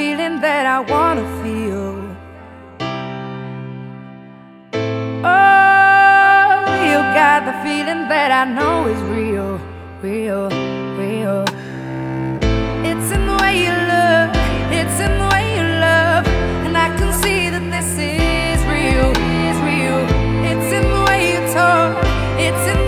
feeling that I wanna feel. Oh, you got the feeling that I know is real, real, real. It's in the way you look, it's in the way you love, and I can see that this is real, is real. It's in the way you talk, it's in